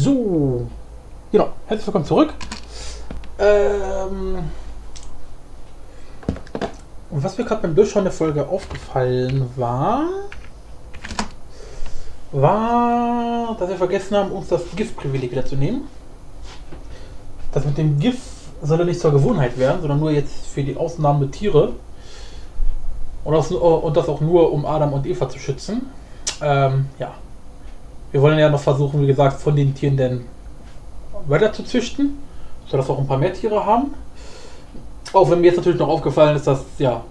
So, genau, herzlich willkommen zurück. Ähm, und was mir gerade beim Durchschauen der Folge aufgefallen war, war, dass wir vergessen haben, uns das Giftprivileg wieder zu nehmen. Das mit dem Gift soll ja nicht zur Gewohnheit werden, sondern nur jetzt für die Ausnahmen mit Tiere. Und das, und das auch nur, um Adam und Eva zu schützen. Ähm, ja. Wir wollen ja noch versuchen, wie gesagt, von den Tieren denn weiter zu züchten, sodass wir auch ein paar mehr Tiere haben. Auch wenn mir jetzt natürlich noch aufgefallen ist, dass ja,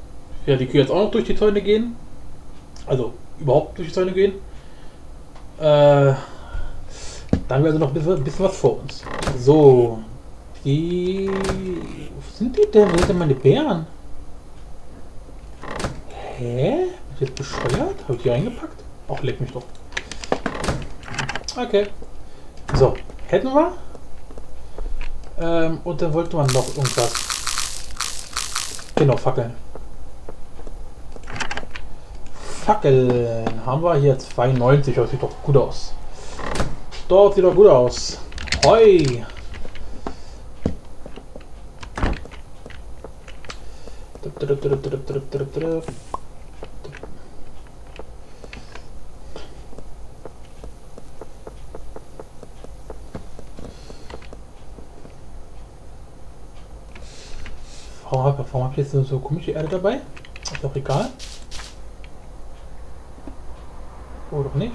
ja die Kühe jetzt auch noch durch die Zäune gehen. Also überhaupt durch die Zäune gehen. Äh, da haben wir also noch ein bisschen, ein bisschen was vor uns. So. Die. Wo sind die denn? Wo sind denn meine Bären? Hä? Bin ich jetzt bescheuert? Habe ich die eingepackt? Ach, leck mich doch. Okay. So, hätten wir. Ähm, und dann wollte man noch irgendwas. Genau, Fackeln. Fackeln haben wir hier 92. Das sieht doch gut aus. Dort sieht doch gut aus. Hoi. Warum habe jetzt so, komische Erde dabei? Ist doch egal. Oder nicht?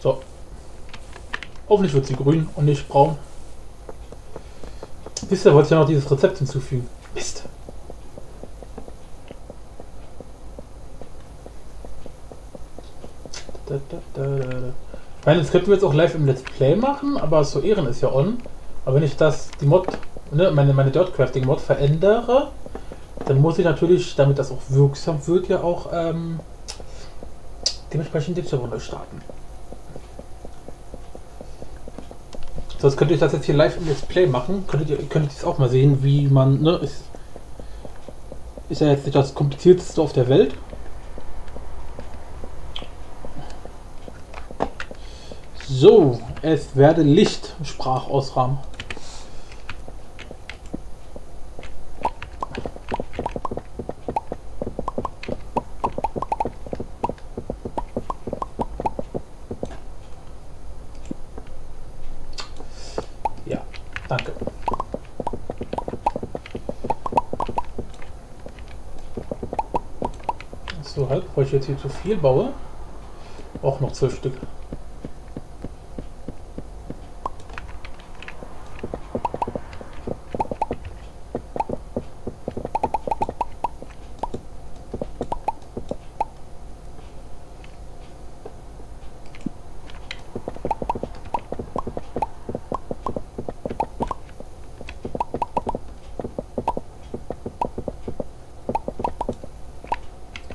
So. Hoffentlich wird sie grün und nicht braun. Ihr, wollte ich ja noch dieses Rezept hinzufügen. Mist. Da, da, da, da, da. Ich meine, das könnten wir jetzt auch live im Let's Play machen, aber so Ehren ist ja on. Aber wenn ich das, die Mod, ne, meine, meine Dirtcrafting Mod verändere, dann muss ich natürlich, damit das auch wirksam wird, ja auch ähm, dementsprechend den Server starten. Sonst könnte ich das jetzt hier live im Let's Play machen. Könntet ihr, könntet es auch mal sehen, wie man, ne, ist, ist ja jetzt nicht das komplizierteste auf der Welt. So, es werde Licht, sprach Osram. Ja, danke. So, halt, bevor ich jetzt hier zu viel baue. Auch noch zwölf Stück.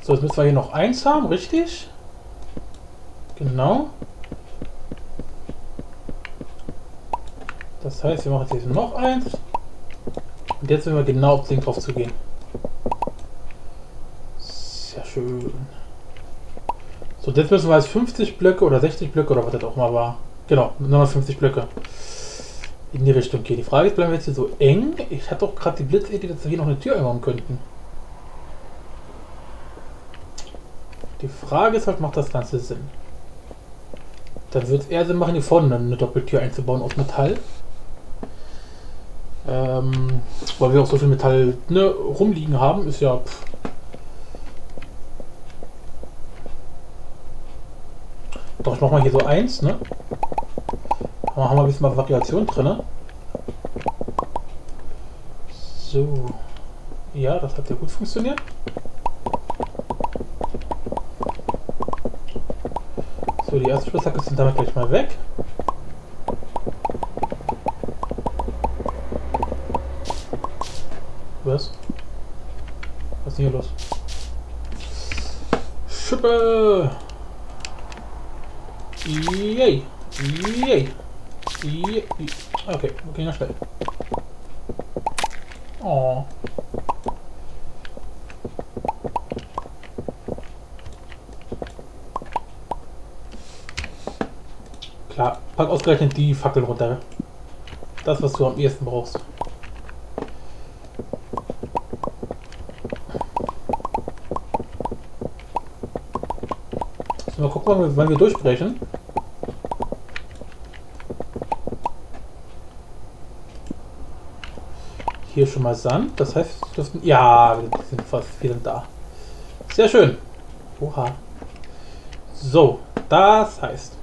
So, jetzt müssen wir hier noch eins haben, richtig? Genau. Das heißt, wir machen jetzt noch eins. Und jetzt werden wir genau auf den drauf zu gehen. Sehr schön. So, jetzt müssen wir als 50 Blöcke oder 60 Blöcke oder was das auch mal war. Genau, nochmal 50 Blöcke. In die Richtung gehen. Die Frage ist, bleiben wir jetzt hier so eng? Ich hatte doch gerade die Blitzidee, dass wir hier noch eine Tür einbauen könnten. Die Frage ist halt, macht das Ganze Sinn? Dann wird es eher Sinn machen, hier vorne eine Doppeltür einzubauen aus Metall. Ähm, weil wir auch so viel Metall ne, rumliegen haben, ist ja. Pff. Doch, ich mach mal hier so eins, ne? Da haben wir ein bisschen mal Variation drin. So. Ja, das hat ja gut funktioniert. Die erste Spitzhacke sind damit gleich mal weg. Ausgerechnet die Fackel runter. Das, was du am ehesten brauchst. So, mal gucken, wann wir durchbrechen. Hier schon mal Sand. Das heißt, wir dürften. Ja, wir sind fast. Sind da. Sehr schön. Oha. So, das heißt,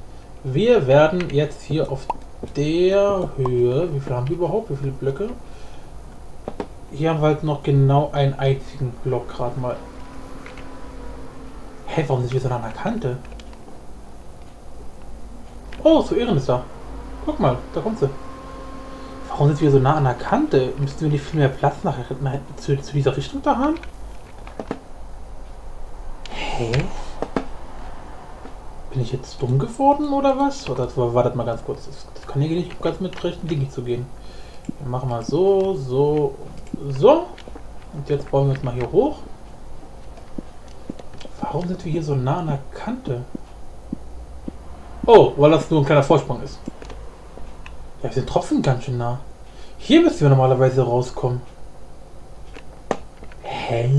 wir werden jetzt hier auf der Höhe. Wie viel haben wir überhaupt? Wie viele Blöcke? Hier haben wir halt noch genau einen einzigen Block gerade mal. Hä, hey, warum sind wir so an der Kante? Oh, so Ehren ist da. Guck mal, da kommt sie. Warum sind wir so nah an der Kante? Müssten wir nicht viel mehr Platz nach, nach zu, zu, dieser Richtung da haben? Hä? Bin ich jetzt dumm geworden oder was? Oder wartet mal ganz kurz. Das, das kann hier nicht ganz mit rechten Dingen zu gehen. Wir machen mal so, so, so. Und jetzt bauen wir uns mal hier hoch. Warum sind wir hier so nah an der Kante? Oh, weil das nur ein kleiner Vorsprung ist. Ja, wir sind Tropfen ganz schön nah. Hier müssen wir normalerweise rauskommen. Hä?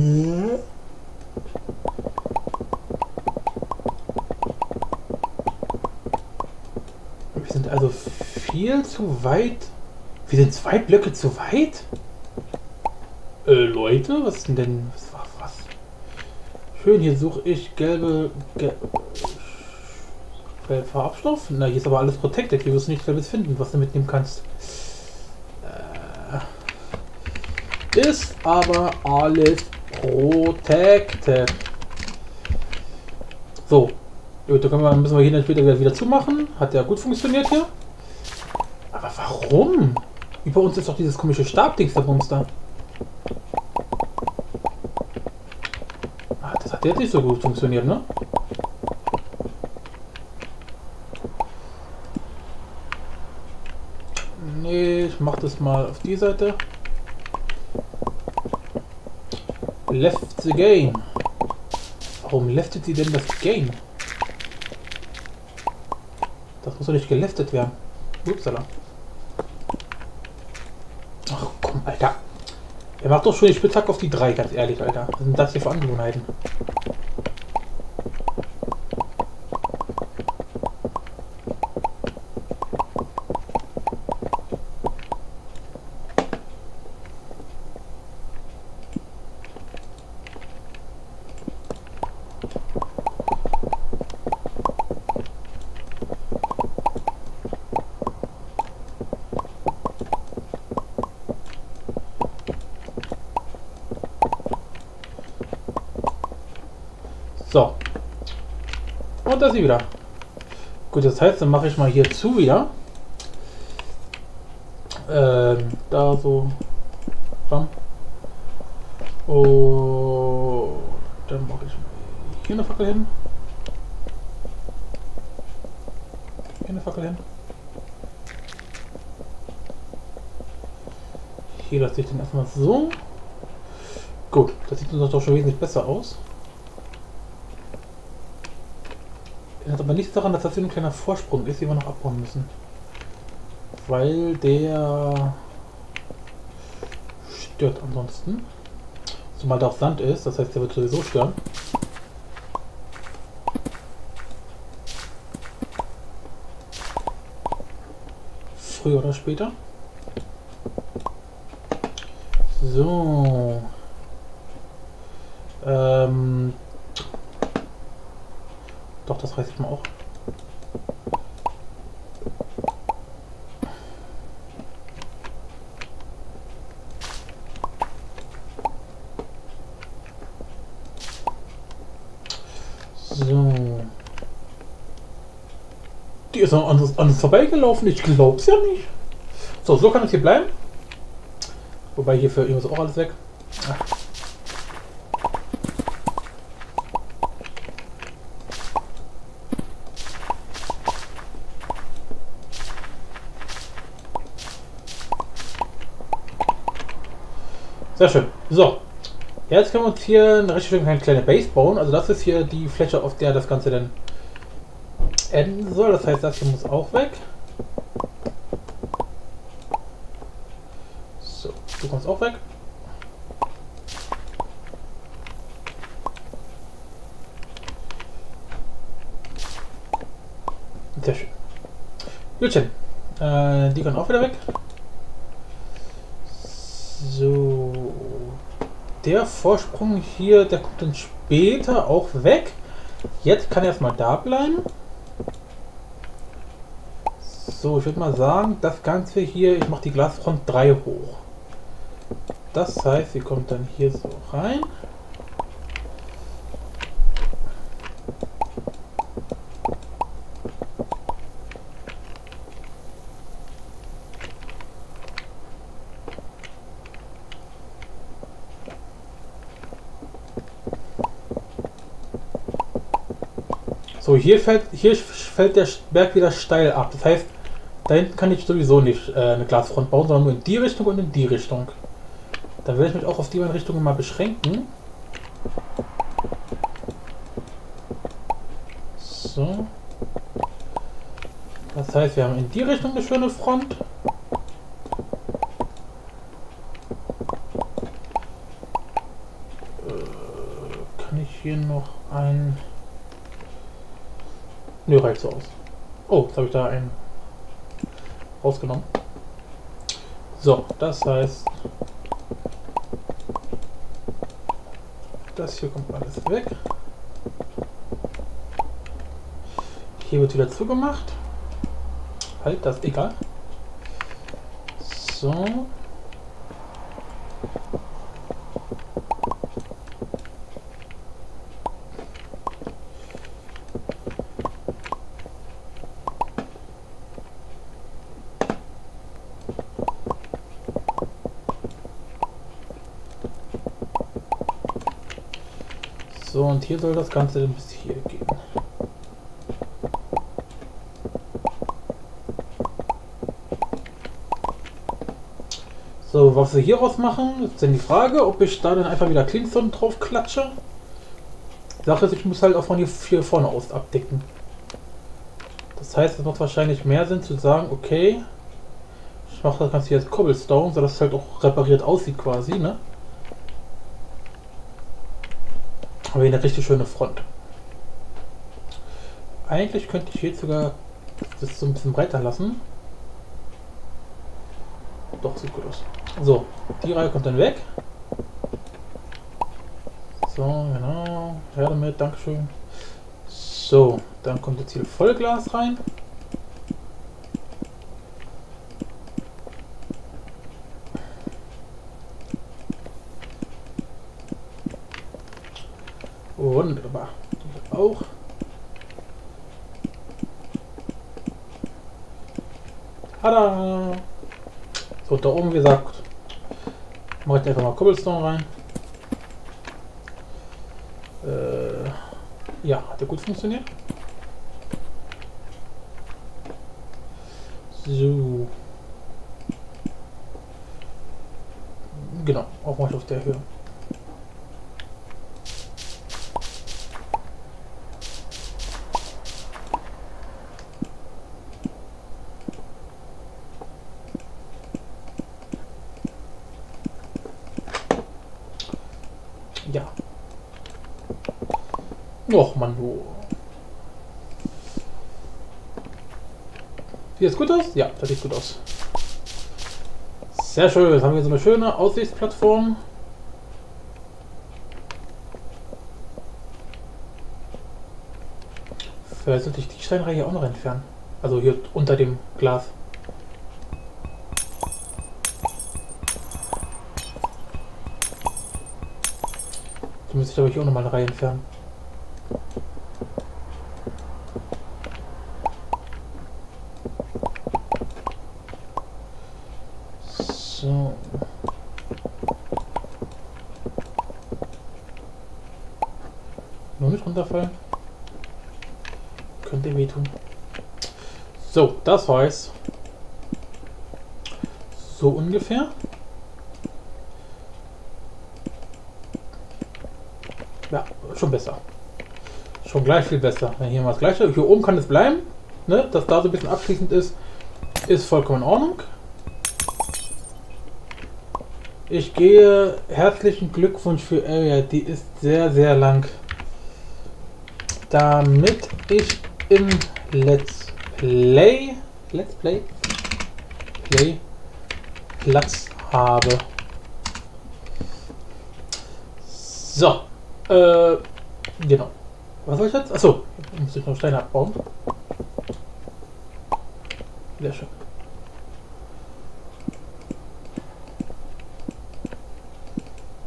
Wir sind also viel zu weit. Wir sind zwei Blöcke zu weit? Äh, Leute, was denn denn? Was war was? Schön, hier suche ich gelbe. Gel Farbstoff? Na, hier ist aber alles protected. Hier wirst du nichts Gelbes finden, was du mitnehmen kannst. Äh, ist aber alles protected. So. Gut, da können wir, müssen wir hier dann später wieder, wieder zumachen. Hat ja gut funktioniert hier. Warum? Über uns ist doch dieses komische Stabdings der Monster. Ah, das hat jetzt nicht so gut funktioniert, ne? ich mache das mal auf die Seite. Left the game. Warum leftet sie denn das Game? Das muss doch nicht geleftet werden. Upsala. Ach komm, Alter. Er macht doch schon die Spitzhack auf die 3, ganz ehrlich, Alter. Was sind das hier für Angewohnheiten? So. Und da ist sie wieder. Gut, das heißt, dann mache ich mal hier zu wieder. Ähm, da so. Bam. Und dann mache ich hier eine Fackel hin. Hier eine Fackel hin. Hier lasse ich den erstmal so. Gut, das sieht uns doch schon wesentlich besser aus. Hat aber nichts daran, dass das hier ein kleiner Vorsprung ist, den wir noch abbauen müssen. Weil der stört ansonsten. Zumal da auch Sand ist, das heißt, der wird sowieso stören. Früher oder später. So. Ähm, doch, das reiß ich mal auch. So. Die ist an uns, an uns vorbeigelaufen. Ich glaub's ja nicht. So, so kann es hier bleiben. Wobei hier für irgendwas auch alles weg. Ach. Sehr schön. So. Jetzt können wir uns hier eine richtig schöne kleine Base bauen. Also das ist hier die Fläche, auf der das Ganze dann enden soll. Das heißt, das hier muss auch weg. So, du kommst auch weg. Sehr schön. Gutchen. Äh, die können auch wieder weg. So. Der Vorsprung hier, der kommt dann später auch weg. Jetzt kann er erstmal da bleiben. So, ich würde mal sagen, das Ganze hier, ich mache die Glasfront 3 hoch. Das heißt, sie kommt dann hier so rein. So, hier fällt, hier fällt der Berg wieder steil ab. Das heißt, da hinten kann ich sowieso nicht äh, eine Glasfront bauen, sondern nur in die Richtung und in die Richtung. Da werde ich mich auch auf die beiden Richtungen mal beschränken. So. Das heißt, wir haben in die Richtung eine schöne Front. Äh, kann ich hier noch ein... Nö, reicht so aus. Oh, jetzt habe ich da einen rausgenommen. So, das heißt, das hier kommt alles weg. Hier wird wieder zugemacht. Halt, das egal. So. So, und hier soll das Ganze bis hier gehen. So, was wir hier raus machen, ist dann die Frage, ob ich da dann einfach wieder Cleanstone drauf klatsche. Sache ist, ich muss halt auch von hier, hier vorne aus abdecken. Das heißt, es macht wahrscheinlich mehr Sinn zu sagen, okay, ich mache das Ganze jetzt Cobblestone, sodass es halt auch repariert aussieht quasi, ne? Aber hier eine richtig schöne Front. Eigentlich könnte ich jetzt sogar das so ein bisschen breiter lassen. Doch, sieht gut aus. So, die Reihe kommt dann weg. So, genau. Her damit, Dankeschön. So, dann kommt jetzt hier Vollglas rein. Wunderbar. Auch. Tada! So, da oben, wie gesagt, mache ich einfach mal Cobblestone rein. Äh, ja, hat ja gut funktioniert. So. Genau, auch mal auf der Höhe. Ja. Och, Mann, du. Sieht das gut aus? Ja, das sieht gut aus. Sehr schön. Jetzt haben wir so eine schöne Aussichtsplattform. Vielleicht sollte ich die Steinreihe auch noch entfernen. Also hier unter dem Glas. Die müsste ich aber hier auch noch mal eine Reihe entfernen. So. Nur mit runterfallen. Könnte wehtun. So, das heißt. So ungefähr. Ja, schon besser. Schon gleich viel besser. Wenn hier mal das gleiche. Hier oben kann es bleiben. Ne? Dass da so ein bisschen abschließend ist, ist vollkommen in Ordnung. Ich gehe herzlichen Glückwunsch für Area. Die ist sehr, sehr lang. Damit ich im Let's Play Let's Play Play Platz habe. So. Äh, genau. Was soll ich jetzt? Achso, muss ich noch Steine abbauen. Sehr schön.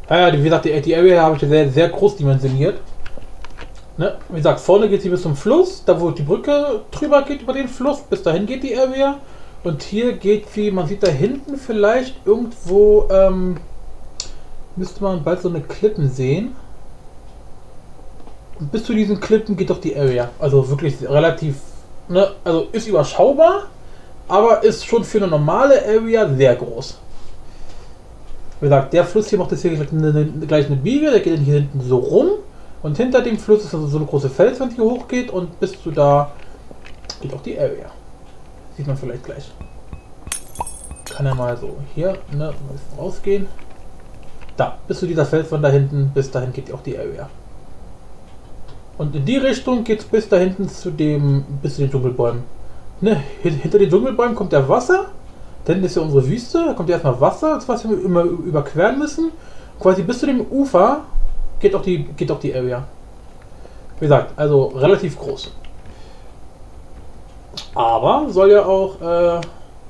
Ja, wie gesagt, die, die Area habe ich sehr, sehr groß dimensioniert. Ne? Wie gesagt, vorne geht sie bis zum Fluss, da wo die Brücke drüber geht über den Fluss, bis dahin geht die Area. Und hier geht sie, man sieht da hinten vielleicht irgendwo, ähm, müsste man bald so eine Klippen sehen. Und bis zu diesen Klippen geht doch die Area. Also wirklich relativ, ne, also ist überschaubar, aber ist schon für eine normale Area sehr groß. Wie gesagt, der Fluss hier macht jetzt hier gleich eine, gleich eine Biege, der geht hier hinten so rum. Und hinter dem Fluss ist also so eine große Felswand, die hochgeht und bis zu da geht auch die Area. Sieht man vielleicht gleich. Kann er mal so hier ne, rausgehen. Da, bis zu dieser Felswand da hinten, bis dahin geht auch die Area. Und in die Richtung geht es bis da hinten zu dem, bis zu den Dschungelbäumen. Ne, hinter den Dschungelbäumen kommt der Wasser. Dann ist ja unsere Wüste, da kommt ja erstmal Wasser, das was wir immer überqueren müssen. Quasi bis zu dem Ufer geht auch die, geht auch die Area. Wie gesagt, also relativ groß. Aber soll ja auch, äh,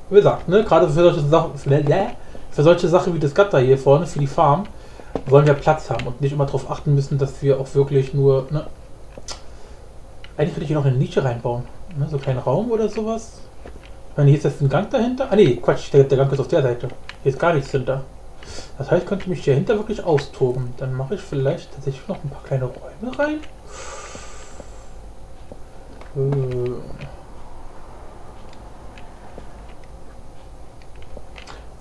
wie gesagt, ne, gerade für solche Sachen, für solche Sachen wie das Gatter hier vorne, für die Farm, wollen wir Platz haben und nicht immer darauf achten müssen, dass wir auch wirklich nur, ne, eigentlich könnte ich hier noch eine Nische reinbauen. Ne? So kleinen Raum oder sowas. Ich meine, hier ist jetzt ein Gang dahinter. Ah ne, Quatsch, der, der Gang ist auf der Seite. Hier ist gar nichts hinter. Das heißt, ich könnte mich hier hinter wirklich austoben. Dann mache ich vielleicht tatsächlich noch ein paar kleine Räume rein. Äh.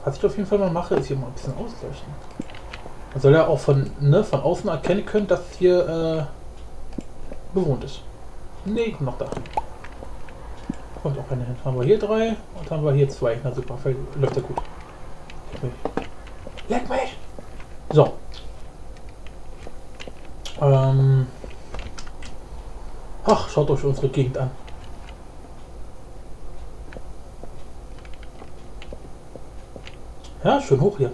Was ich auf jeden Fall mal mache, ist hier mal ein bisschen ausleuchten. Man soll ja auch von, ne, von außen erkennen können, dass hier äh, bewohnt ist. Nee, noch da. Kommt auch keine hin. Haben wir hier drei und haben wir hier zwei. Na super, läuft ja gut. Leck mich! So. Ähm. Ach, schaut euch unsere Gegend an. Ja, schön hoch hier.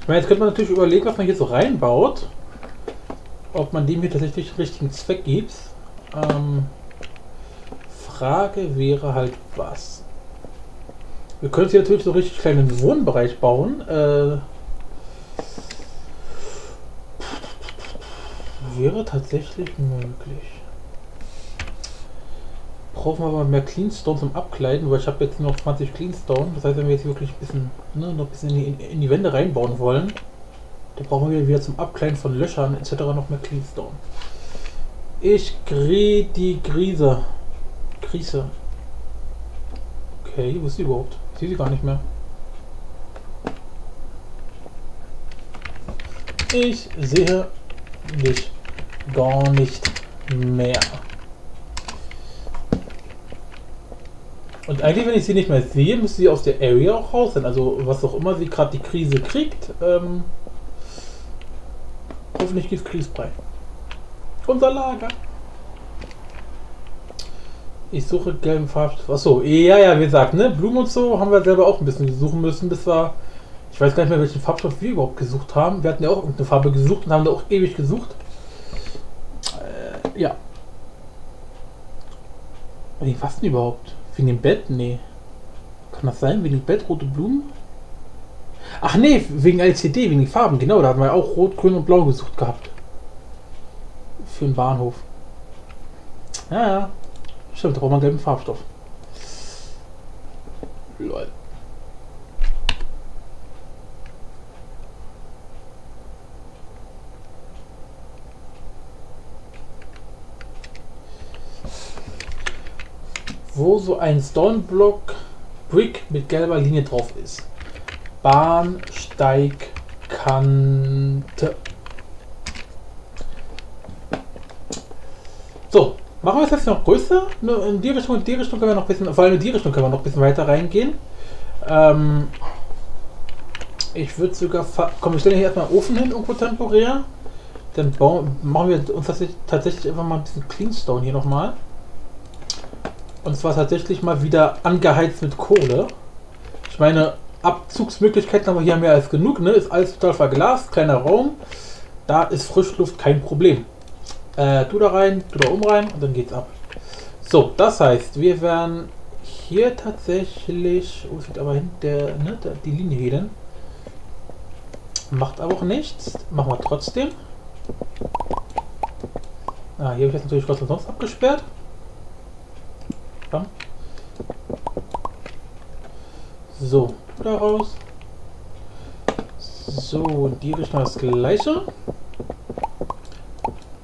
Ich meine, jetzt könnte man natürlich überlegen, was man hier so reinbaut ob man dem hier tatsächlich den richtigen Zweck gibt. Ähm, Frage wäre halt was. Wir können hier natürlich so richtig kleinen Wohnbereich bauen. Äh, wäre tatsächlich möglich. Brauchen wir aber mehr Cleanstone zum Abkleiden, weil ich habe jetzt nur noch 20 Cleanstone. Das heißt, wenn wir jetzt wirklich ein bisschen, ne, noch ein bisschen in die, in die Wände reinbauen wollen, da brauchen wir wieder zum Abkleiden von Löchern etc. noch mehr Cleanstone. Ich kriege die Krise. Krise. Okay, wo ist sie überhaupt? Ich sehe sie gar nicht mehr. Ich sehe dich gar nicht mehr. Und eigentlich, wenn ich sie nicht mehr sehe, müsste sie aus der Area auch raus sein. Also was auch immer sie gerade die Krise kriegt. Ähm Hoffentlich gibt es Kriegsbrei. Unser Lager. Ich suche gelben Farbstoff. Achso, ja, ja, wie gesagt, ne? Blumen und so haben wir selber auch ein bisschen suchen müssen, bis wir. Ich weiß gar nicht mehr, welchen Farbstoff wir überhaupt gesucht haben. Wir hatten ja auch irgendeine Farbe gesucht und haben da auch ewig gesucht. Äh, ja. Was denn überhaupt? Wegen dem Bett? Nee. Kann das sein? Wegen dem Bett? Rote Blumen? Ach nee, wegen LCD, wegen den Farben, genau, da hatten wir auch Rot, Grün und Blau gesucht gehabt. Für den Bahnhof. Ja, ja. Stimmt, da braucht man gelben Farbstoff. Lol. Wo so ein Stoneblock Brick mit gelber Linie drauf ist. Bahnsteig Kante. So, machen wir es jetzt noch größer. Nur In die Richtung, in die Richtung können wir noch ein bisschen, vor allem in die Richtung können wir noch ein bisschen weiter reingehen. Ähm, ich würde sogar, komm, wir stellen hier erstmal einen Ofen hin, irgendwo temporär. Dann bauen, machen wir uns tatsächlich einfach mal ein bisschen Cleanstone hier nochmal. Und zwar tatsächlich mal wieder angeheizt mit Kohle. Ich meine, Abzugsmöglichkeiten haben wir hier mehr als genug, ne? Ist alles total verglast, kleiner Raum. Da ist Frischluft kein Problem. Äh, du da rein, du da oben rein und dann geht's ab. So, das heißt, wir werden hier tatsächlich. Oh, es wird aber hinter ne, die Linie hier. Macht aber auch nichts. Machen wir trotzdem. Ah, hier habe ich jetzt natürlich was sonst abgesperrt. Komm. So, da raus. So, die Richtung das gleiche.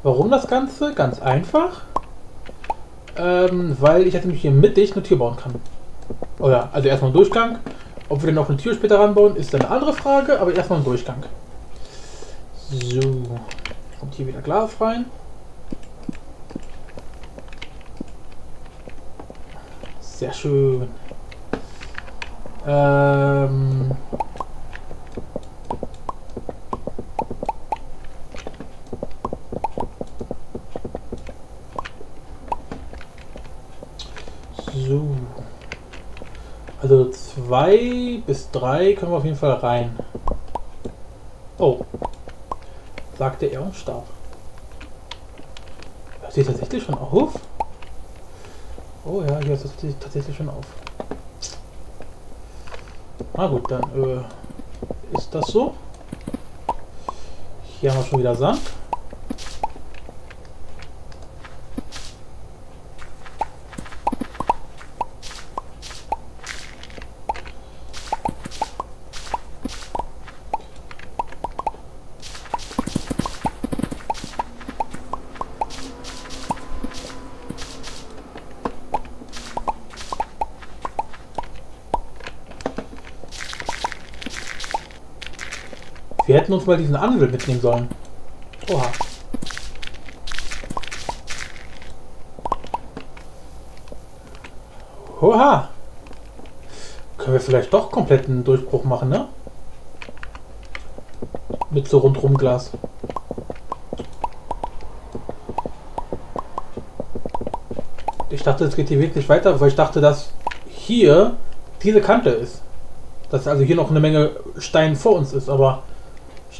Warum das Ganze? Ganz einfach. Ähm, weil ich jetzt nämlich hier mittig eine Tür bauen kann. Ja, also erstmal einen Durchgang. Ob wir dann noch eine Tür später ranbauen, ist eine andere Frage, aber erstmal einen Durchgang. So. Kommt hier wieder Glas rein. Sehr schön. Ähm. So. Also zwei bis drei können wir auf jeden Fall rein. Oh. Sagte er und starb. Hört sie tatsächlich schon auf? Oh ja, hier ist es tatsächlich schon auf. Na gut, dann äh, ist das so. Hier haben wir schon wieder Sand. Wir hätten uns mal diesen Anvil mitnehmen sollen. Oha. Oha. Können wir vielleicht doch komplett einen Durchbruch machen, ne? Mit so rundrum Glas. Ich dachte, es geht hier wirklich weiter, weil ich dachte, dass hier diese Kante ist. Dass also hier noch eine Menge Stein vor uns ist, aber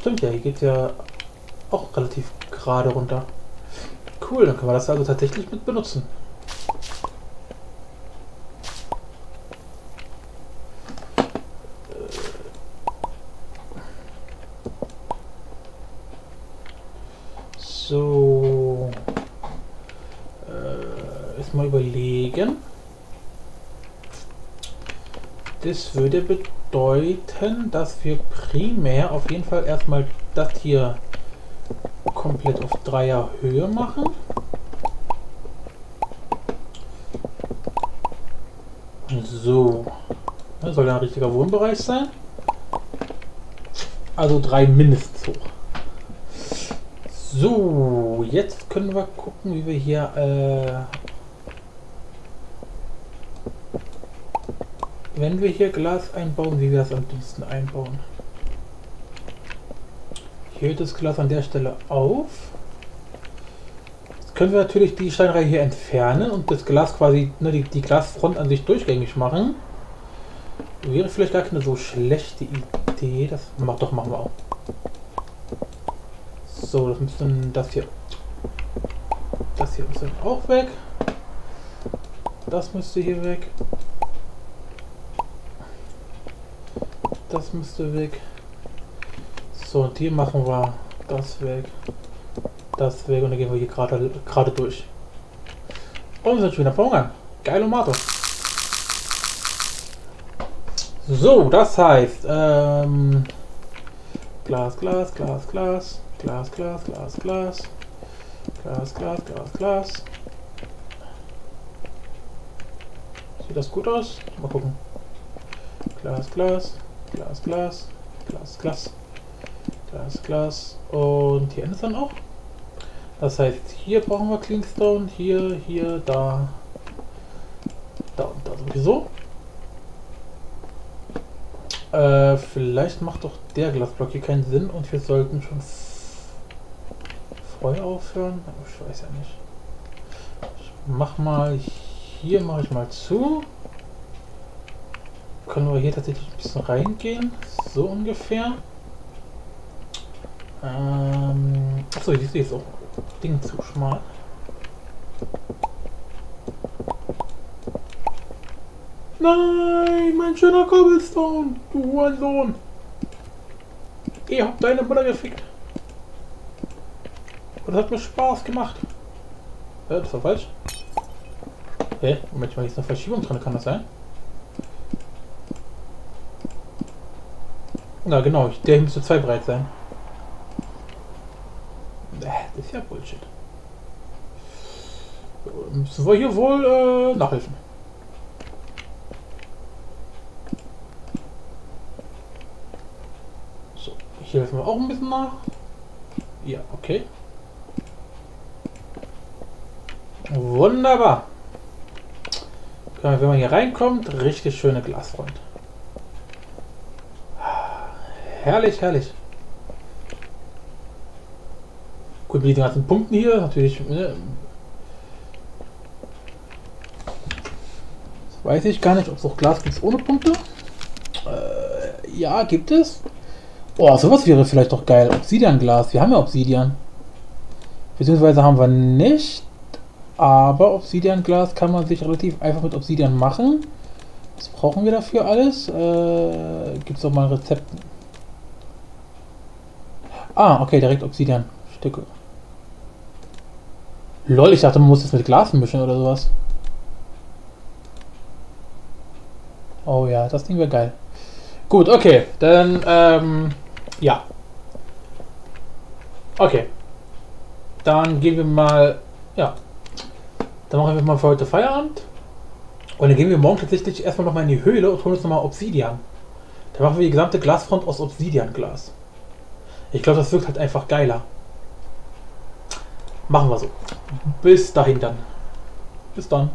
stimmt ja, hier geht ja auch relativ gerade runter. Cool, dann können wir das also tatsächlich mit benutzen. So. Äh, jetzt mal überlegen. Das würde bedeuten, dass wir primär auf jeden Fall erstmal das hier komplett auf Dreier Höhe machen. So. Das soll ja ein richtiger Wohnbereich sein. Also drei mindestens hoch. So, jetzt können wir gucken, wie wir hier wenn wir hier Glas einbauen, wie wir das am liebsten einbauen. Hier hört das Glas an der Stelle auf. Jetzt können wir natürlich die Steinreihe hier entfernen und das Glas quasi, ne, die, die Glasfront an sich durchgängig machen. Wäre vielleicht gar keine so schlechte Idee. Das macht doch, machen wir auch. So, das müsste das hier. Das hier ist dann auch weg. Das müsste hier weg. Das müsste weg. So, und hier machen wir das weg. Das weg und dann gehen wir hier gerade gerade durch. Und sind schon wieder verhungern. Geil und Mato. So, das heißt, ähm, Glas, Glas, Glas, Glas, Glas, Glas, Glas, Glas, Glas, Glas, Glas, Glas. Sieht das gut aus? Mal gucken. Glas, Glas, Glas, Glas, Glas, Glas. Glas, Glas. Und hier endet dann auch. Das heißt, hier brauchen wir Clingstone, hier, hier, da, da und da sowieso. Äh, vielleicht macht doch der Glasblock hier keinen Sinn und wir sollten schon vorher aufhören. Ich weiß ja nicht. Ich mach mal hier mache ich mal zu. Können wir hier tatsächlich ein bisschen reingehen? So ungefähr. Ähm, achso, sehe es auch. Ding zu schmal. Nein, mein schöner Cobblestone, du Sohn. Ihr habt deine Mutter gefickt. Und das hat mir Spaß gemacht. Ja, das war falsch. Hä? Moment mal, hier ist eine Verschiebung drin, kann das sein? Na genau, der hier müsste zwei breit sein. Das ist ja Bullshit. Müssen wir hier wohl äh, nachhelfen. So, hier helfen wir auch ein bisschen nach. Ja, okay. Wunderbar. Wenn man hier reinkommt, richtig schöne Glasfront. Herrlich, herrlich. Gut, mit den ganzen Punkten hier, natürlich. Ne, weiß ich gar nicht, ob es auch Glas gibt ohne Punkte. Äh, ja, gibt es. Oh, sowas wäre vielleicht doch geil. Obsidian-Glas. Wir haben ja Obsidian. Beziehungsweise haben wir nicht. Aber Obsidian-Glas kann man sich relativ einfach mit Obsidian machen. Was brauchen wir dafür alles? Äh, Gibt es auch mal Rezepte? Ah, okay, direkt Obsidian-Stücke. Lol, ich dachte, man muss das mit Glas mischen oder sowas. Oh ja, das Ding wäre geil. Gut, okay, dann, ähm, ja. Okay. Dann gehen wir mal, ja, dann machen wir mal für heute Feierabend. Und dann gehen wir morgen tatsächlich erstmal nochmal in die Höhle und holen uns nochmal Obsidian. Dann machen wir die gesamte Glasfront aus Obsidian-Glas. Ich glaube, das wirkt halt einfach geiler. Machen wir so. Bis dahin dann. Bis dann.